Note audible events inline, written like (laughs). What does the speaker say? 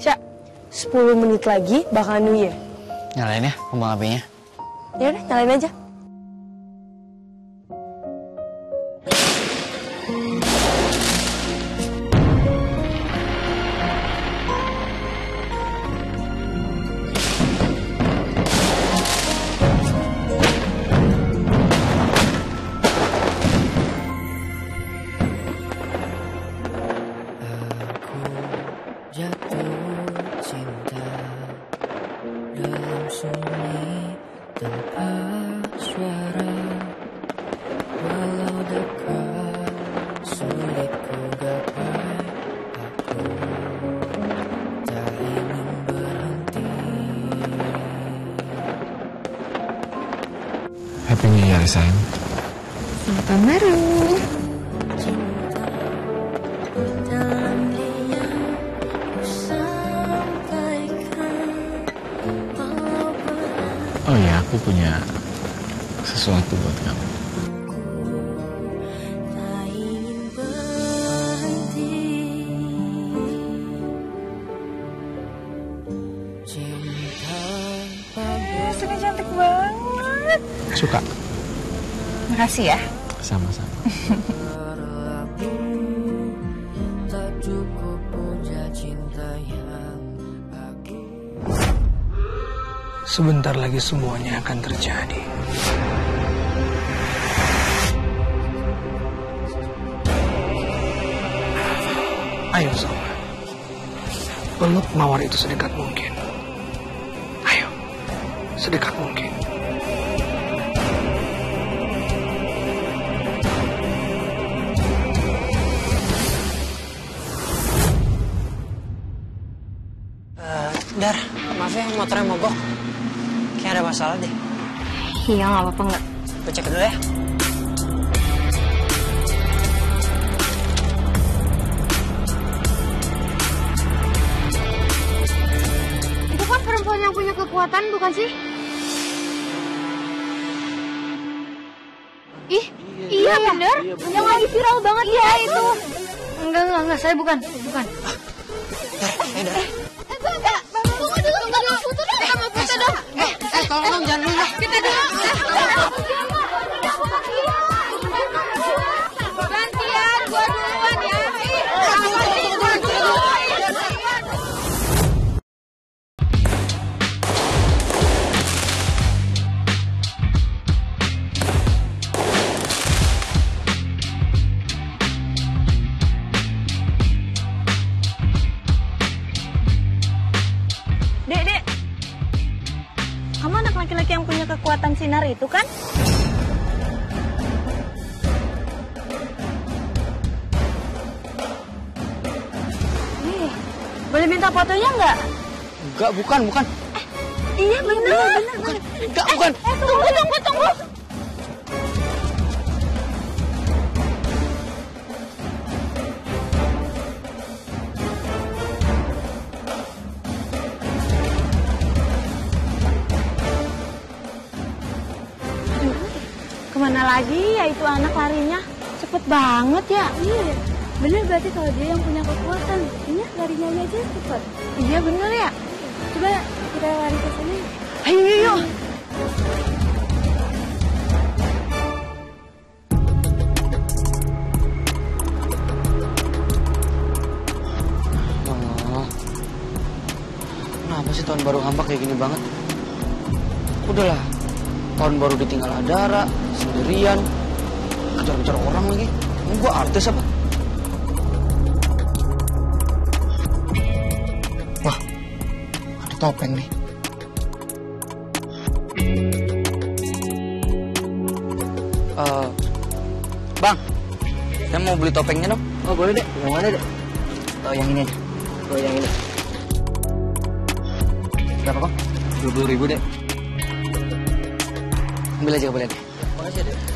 Sya, 10 menit lagi bakal New Year. Nyalain ya kembang apinya. Ya udah, nyalain aja. Happy New Year, sayang. Selamat tahun baru. Aku punya sesuatu buat kamu. cantik banget. Suka? Makasih ya. Sama-sama. (laughs) Sebentar lagi semuanya akan terjadi. Ayo Salma. Peluk mawar itu sedekat mungkin. Ayo, sedekat mungkin. Dar, maaf ya motornya mogok. Kayak ada masalah deh. Iya, nggak apa-apa nggak. Gue cek dulu ya. Itu kan perempuan yang punya kekuatan, bukan sih? Ih, iya, bener. Yang lagi viral banget iya itu. Enggak, enggak, enggak. Saya bukan, bukan. Dar, eh Dar. Canada! (laughs) kekuatan sinar itu kan? Nih, boleh minta fotonya nggak? Enggak, bukan, bukan. Iya bener, bener, bener. Enggak, bukan. Eh, tunggu, Ke mana lagi ya itu anak larinya? Cepet banget ya. Iya, bener berarti kalau dia yang punya kekuatan. Iya, larinya aja cepet. Iya bener ya. Coba kita lari ke sana. Ayo, yuk, yuk. Oh. Kenapa sih tahun baru ngambak kayak gini banget? Udahlah, tahun baru ditinggal Adara, sendirian, kejar-kejar orang lagi. Emang gua artis apa? Wah, ada topeng nih. Eh, bang, saya mau beli topengnya dong. Oh boleh deh, yang mana deh? Oh yang ini aja. Oh yang ini. Berapa bang? Dua puluh ribu deh. Ambil aja boleh deh. Makasih deh.